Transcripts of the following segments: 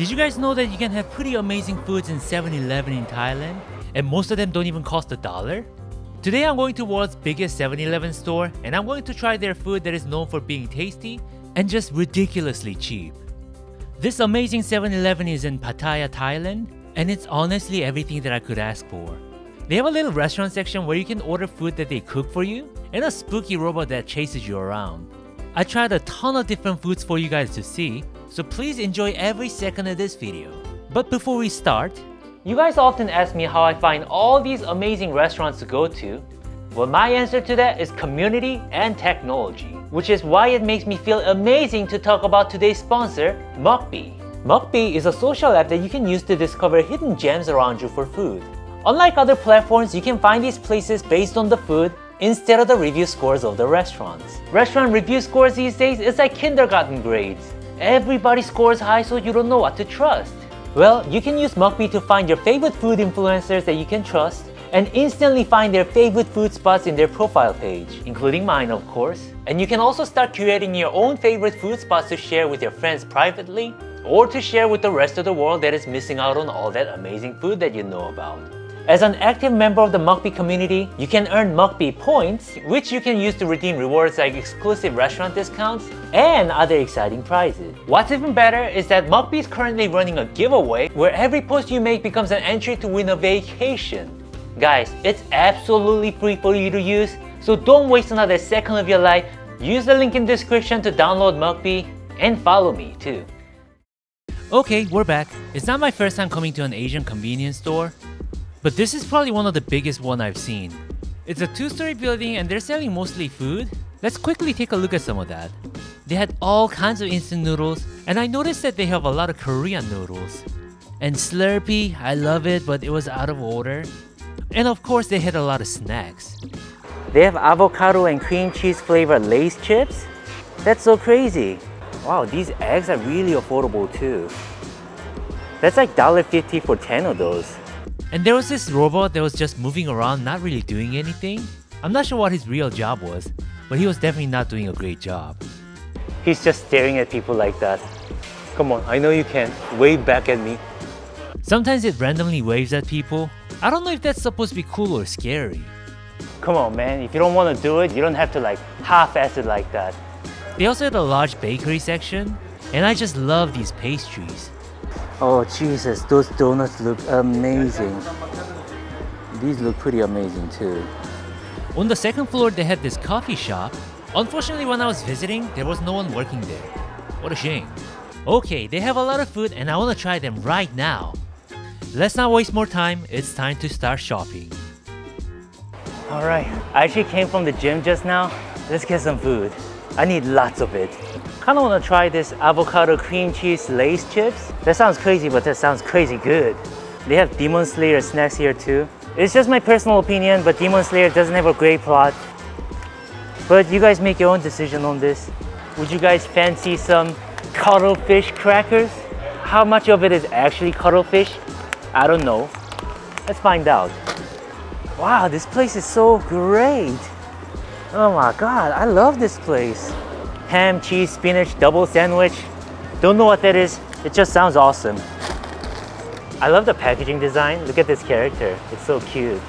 Did you guys know that you can have pretty amazing foods in 7-Eleven in Thailand? And most of them don't even cost a dollar? Today I'm going to world's biggest 7-Eleven store and I'm going to try their food that is known for being tasty and just ridiculously cheap. This amazing 7-Eleven is in Pattaya, Thailand and it's honestly everything that I could ask for. They have a little restaurant section where you can order food that they cook for you and a spooky robot that chases you around. I tried a ton of different foods for you guys to see, so please enjoy every second of this video. But before we start, you guys often ask me how I find all these amazing restaurants to go to. Well, my answer to that is community and technology, which is why it makes me feel amazing to talk about today's sponsor, Mukbee. Mukbee is a social app that you can use to discover hidden gems around you for food. Unlike other platforms, you can find these places based on the food instead of the review scores of the restaurants. Restaurant review scores these days is like kindergarten grades. Everybody scores high so you don't know what to trust. Well, you can use Mukbee to find your favorite food influencers that you can trust and instantly find their favorite food spots in their profile page, including mine of course. And you can also start curating your own favorite food spots to share with your friends privately or to share with the rest of the world that is missing out on all that amazing food that you know about. As an active member of the Mukbee community, you can earn Mukbee points, which you can use to redeem rewards like exclusive restaurant discounts and other exciting prizes. What's even better is that Mukbee is currently running a giveaway where every post you make becomes an entry to win a vacation. Guys, it's absolutely free for you to use, so don't waste another second of your life. Use the link in the description to download Mukbee and follow me too. Okay, we're back. It's not my first time coming to an Asian convenience store, but this is probably one of the biggest one I've seen. It's a two-story building and they're selling mostly food. Let's quickly take a look at some of that. They had all kinds of instant noodles and I noticed that they have a lot of Korean noodles. And Slurpee, I love it but it was out of order. And of course they had a lot of snacks. They have avocado and cream cheese flavored Lay's chips? That's so crazy. Wow, these eggs are really affordable too. That's like $1.50 for 10 of those. And there was this robot that was just moving around, not really doing anything. I'm not sure what his real job was, but he was definitely not doing a great job. He's just staring at people like that. Come on, I know you can. Wave back at me. Sometimes it randomly waves at people. I don't know if that's supposed to be cool or scary. Come on, man. If you don't want to do it, you don't have to like half-ass it like that. They also had a large bakery section, and I just love these pastries. Oh Jesus, those donuts look amazing. These look pretty amazing too. On the second floor, they had this coffee shop. Unfortunately, when I was visiting, there was no one working there. What a shame. Okay, they have a lot of food and I want to try them right now. Let's not waste more time, it's time to start shopping. Alright, I actually came from the gym just now. Let's get some food. I need lots of it. Kinda wanna try this avocado cream cheese Lay's chips. That sounds crazy, but that sounds crazy good. They have Demon Slayer snacks here too. It's just my personal opinion, but Demon Slayer doesn't have a great plot. But you guys make your own decision on this. Would you guys fancy some cuttlefish crackers? How much of it is actually cuttlefish? I don't know. Let's find out. Wow, this place is so great. Oh my god, I love this place. Ham, cheese, spinach, double sandwich. Don't know what that is, it just sounds awesome. I love the packaging design. Look at this character, it's so cute.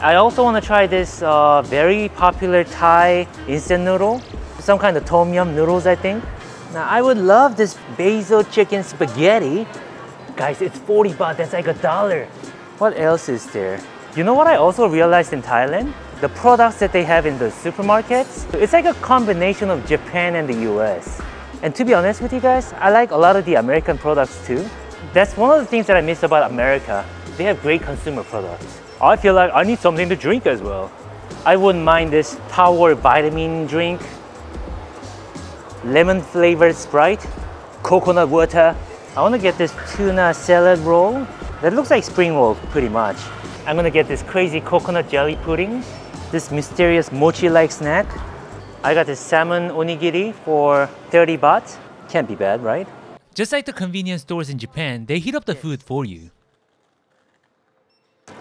I also want to try this uh, very popular Thai instant noodle. Some kind of tom yum noodles, I think. Now, I would love this basil chicken spaghetti. Guys, it's 40 baht, that's like a dollar. What else is there? You know what I also realized in Thailand? The products that they have in the supermarkets, it's like a combination of Japan and the US. And to be honest with you guys, I like a lot of the American products too. That's one of the things that I miss about America. They have great consumer products. I feel like I need something to drink as well. I wouldn't mind this power vitamin drink, lemon flavored Sprite, coconut water. I want to get this tuna salad roll. That looks like spring roll pretty much. I'm gonna get this crazy coconut jelly pudding this mysterious mochi-like snack. I got this salmon onigiri for 30 baht. Can't be bad, right? Just like the convenience stores in Japan, they heat up the food for you.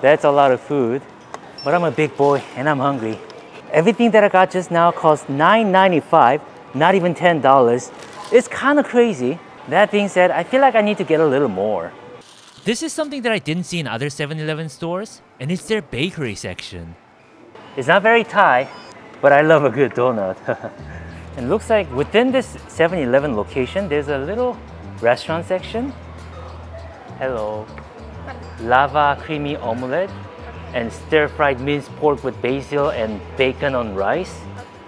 That's a lot of food, but I'm a big boy and I'm hungry. Everything that I got just now cost $9.95, not even $10. It's kind of crazy, That being said, I feel like I need to get a little more. This is something that I didn't see in other 7-Eleven stores, and it's their bakery section. It's not very Thai, but I love a good donut. it looks like within this 7-Eleven location, there's a little restaurant section. Hello. Lava creamy omelette and stir-fried minced pork with basil and bacon on rice.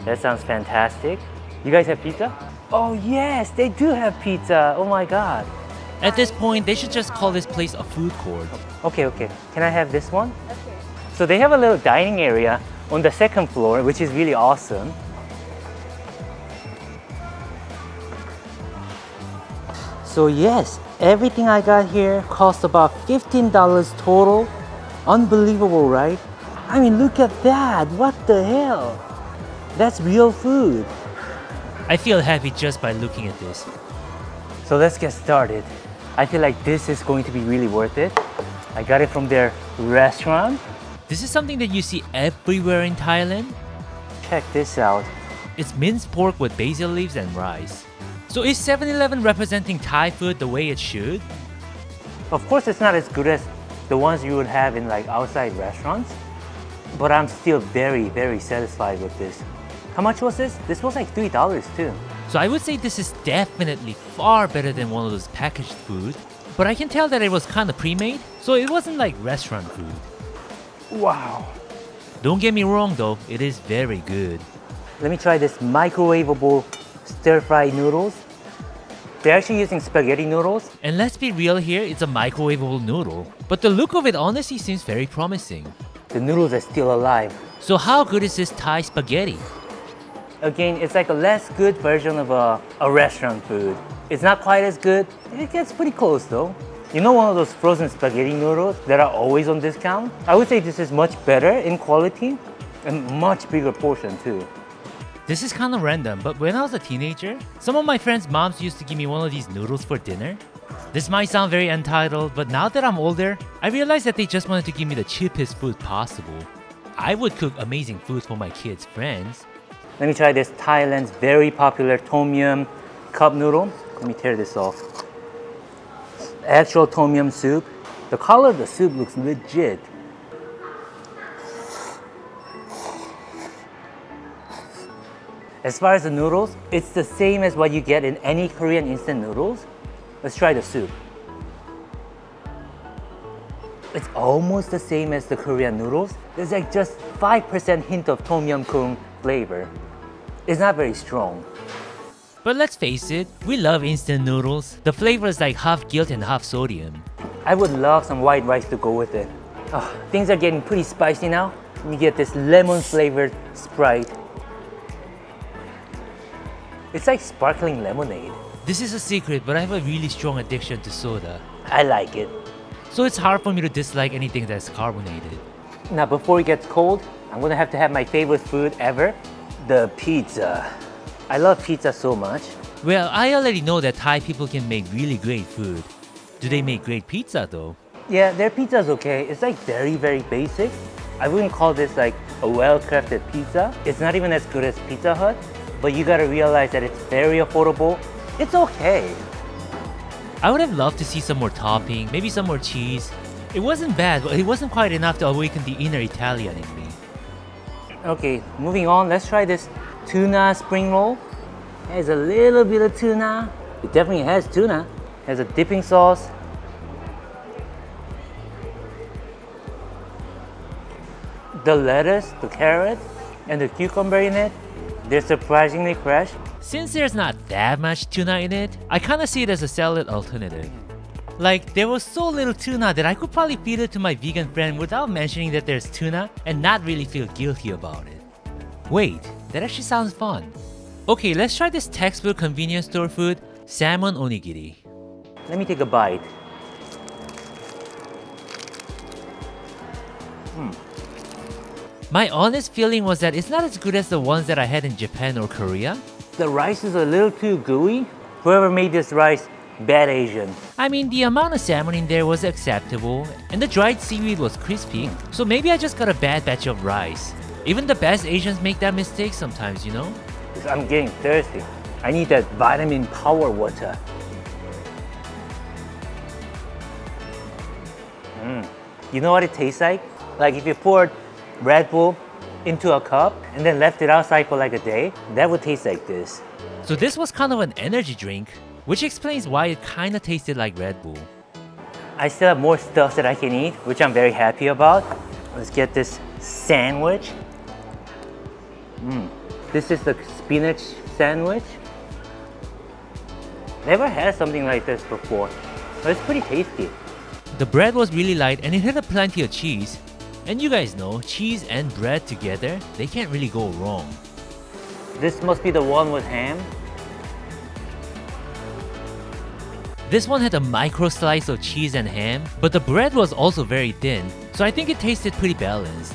That sounds fantastic. You guys have pizza? Oh yes, they do have pizza. Oh my god. At this point, they should just call this place a food court. Okay, okay. Can I have this one? Okay. So they have a little dining area on the second floor, which is really awesome. So yes, everything I got here cost about $15 total. Unbelievable, right? I mean, look at that. What the hell? That's real food. I feel happy just by looking at this. So let's get started. I feel like this is going to be really worth it. I got it from their restaurant. This is something that you see everywhere in Thailand. Check this out. It's minced pork with basil leaves and rice. So is 7-Eleven representing Thai food the way it should? Of course it's not as good as the ones you would have in like outside restaurants, but I'm still very, very satisfied with this. How much was this? This was like $3 too. So I would say this is definitely far better than one of those packaged food. But I can tell that it was kind of pre-made, so it wasn't like restaurant food. Wow. Don't get me wrong though, it is very good. Let me try this microwavable stir-fried noodles. They're actually using spaghetti noodles. And let's be real here, it's a microwavable noodle. But the look of it honestly seems very promising. The noodles are still alive. So how good is this Thai spaghetti? Again, it's like a less good version of a, a restaurant food. It's not quite as good. It gets pretty close though. You know one of those frozen spaghetti noodles that are always on discount? I would say this is much better in quality and much bigger portion too. This is kind of random, but when I was a teenager, some of my friends' moms used to give me one of these noodles for dinner. This might sound very entitled, but now that I'm older, I realize that they just wanted to give me the cheapest food possible. I would cook amazing food for my kids' friends, let me try this Thailand's very popular tom yum cup noodle. Let me tear this off. Actual tom yum soup. The color of the soup looks legit. As far as the noodles, it's the same as what you get in any Korean instant noodles. Let's try the soup. It's almost the same as the Korean noodles. There's like just 5% hint of tom yum Kung flavor. It's not very strong. But let's face it, we love instant noodles. The flavor is like half guilt and half sodium. I would love some white rice to go with it. Oh, things are getting pretty spicy now. Let me get this lemon flavored Sprite. It's like sparkling lemonade. This is a secret, but I have a really strong addiction to soda. I like it. So it's hard for me to dislike anything that's carbonated. Now before it gets cold, I'm gonna have to have my favorite food ever, the pizza. I love pizza so much. Well, I already know that Thai people can make really great food. Do they make great pizza though? Yeah, their pizza's okay. It's like very, very basic. I wouldn't call this like a well-crafted pizza. It's not even as good as Pizza Hut, but you gotta realize that it's very affordable. It's okay. I would have loved to see some more topping, maybe some more cheese. It wasn't bad, but it wasn't quite enough to awaken the inner Italian in me. Okay, moving on, let's try this tuna spring roll. Has a little bit of tuna. It definitely has tuna. Has a dipping sauce. The lettuce, the carrot, and the cucumber in it, they're surprisingly fresh. Since there's not that much tuna in it, I kinda see it as a salad alternative. Like, there was so little tuna that I could probably feed it to my vegan friend without mentioning that there's tuna and not really feel guilty about it. Wait, that actually sounds fun. Okay, let's try this textbook convenience store food, salmon onigiri. Let me take a bite. Hmm. My honest feeling was that it's not as good as the ones that I had in Japan or Korea. The rice is a little too gooey. Whoever made this rice Bad Asian. I mean, the amount of salmon in there was acceptable, and the dried seaweed was crispy, so maybe I just got a bad batch of rice. Even the best Asians make that mistake sometimes, you know? because I'm getting thirsty. I need that vitamin power water. Mm. You know what it tastes like? Like if you poured Red Bull into a cup and then left it outside for like a day, that would taste like this. So this was kind of an energy drink, which explains why it kind of tasted like Red Bull. I still have more stuff that I can eat, which I'm very happy about. Let's get this sandwich. Mm. This is the spinach sandwich. Never had something like this before, but it's pretty tasty. The bread was really light and it had a plenty of cheese. And you guys know, cheese and bread together, they can't really go wrong. This must be the one with ham. This one had a micro slice of cheese and ham, but the bread was also very thin, so I think it tasted pretty balanced.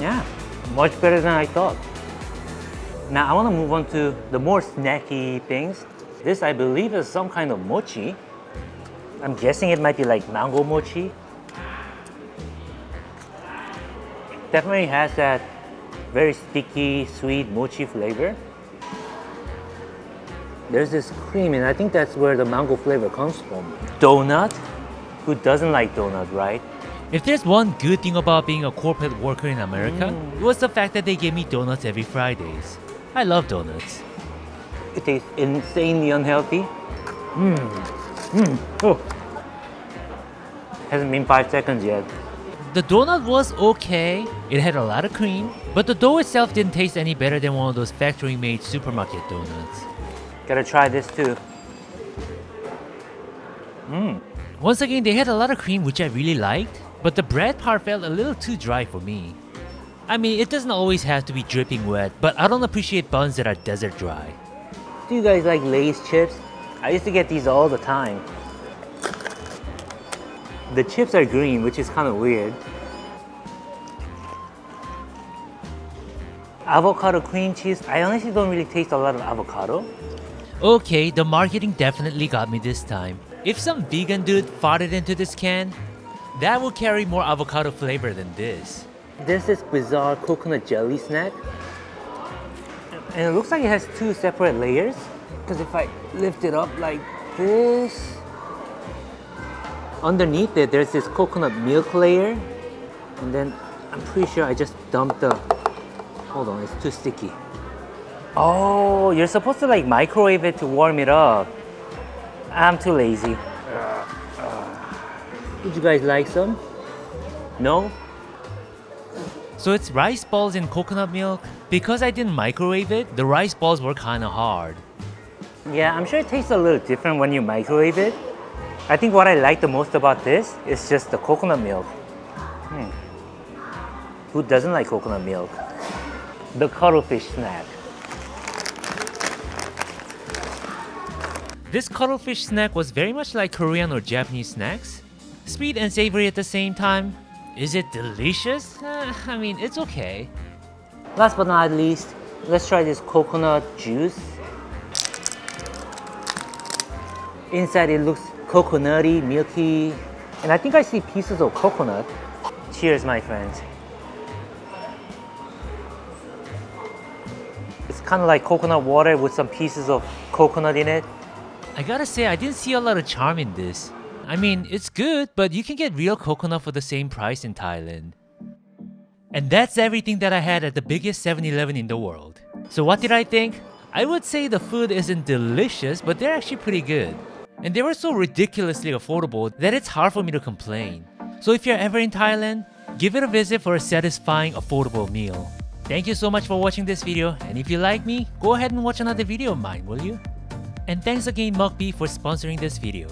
Yeah, much better than I thought. Now I want to move on to the more snacky things. This I believe is some kind of mochi. I'm guessing it might be like mango mochi. Definitely has that very sticky, sweet mochi flavor. There's this cream and I think that's where the mango flavor comes from. Donut? Who doesn't like donut, right? If there's one good thing about being a corporate worker in America, Mm. it was the fact that they gave me donuts every Fridays. I love donuts. It tastes insanely unhealthy. Mmm. Mmm. Oh. Hasn't been five seconds yet. The donut was okay, it had a lot of cream, but the dough itself didn't taste any better than one of those factory made supermarket donuts. Gotta try this too. Mmm. Once again, they had a lot of cream which I really liked, but the bread part felt a little too dry for me. I mean, it doesn't always have to be dripping wet, but I don't appreciate buns that are desert dry. Do you guys like Lay's chips? I used to get these all the time. The chips are green, which is kind of weird. Avocado cream cheese. I honestly don't really taste a lot of avocado. Okay, the marketing definitely got me this time. If some vegan dude farted into this can, that will carry more avocado flavor than this. There's this bizarre coconut jelly snack. And it looks like it has two separate layers. Because if I lift it up like this, underneath it, there's this coconut milk layer. And then I'm pretty sure I just dumped the. Hold on, it's too sticky. Oh, you're supposed to like microwave it to warm it up. I'm too lazy. Uh, uh. Would you guys like some? No? So it's rice balls in coconut milk. Because I didn't microwave it, the rice balls were kinda hard. Yeah, I'm sure it tastes a little different when you microwave it. I think what I like the most about this is just the coconut milk. Hmm. Who doesn't like coconut milk? The cuttlefish snack. This cuttlefish snack was very much like Korean or Japanese snacks. Sweet and savory at the same time. Is it delicious? Uh, I mean, it's okay. Last but not least, let's try this coconut juice. Inside it looks coconutty, milky, and I think I see pieces of coconut. Cheers, my friends. It's kind of like coconut water with some pieces of coconut in it. I gotta say, I didn't see a lot of charm in this. I mean, it's good, but you can get real coconut for the same price in Thailand. And that's everything that I had at the biggest 7 Eleven in the world. So, what did I think? I would say the food isn't delicious, but they're actually pretty good. And they were so ridiculously affordable that it's hard for me to complain. So, if you're ever in Thailand, give it a visit for a satisfying, affordable meal. Thank you so much for watching this video, and if you like me, go ahead and watch another video of mine, will you? And thanks again Mukbee for sponsoring this video.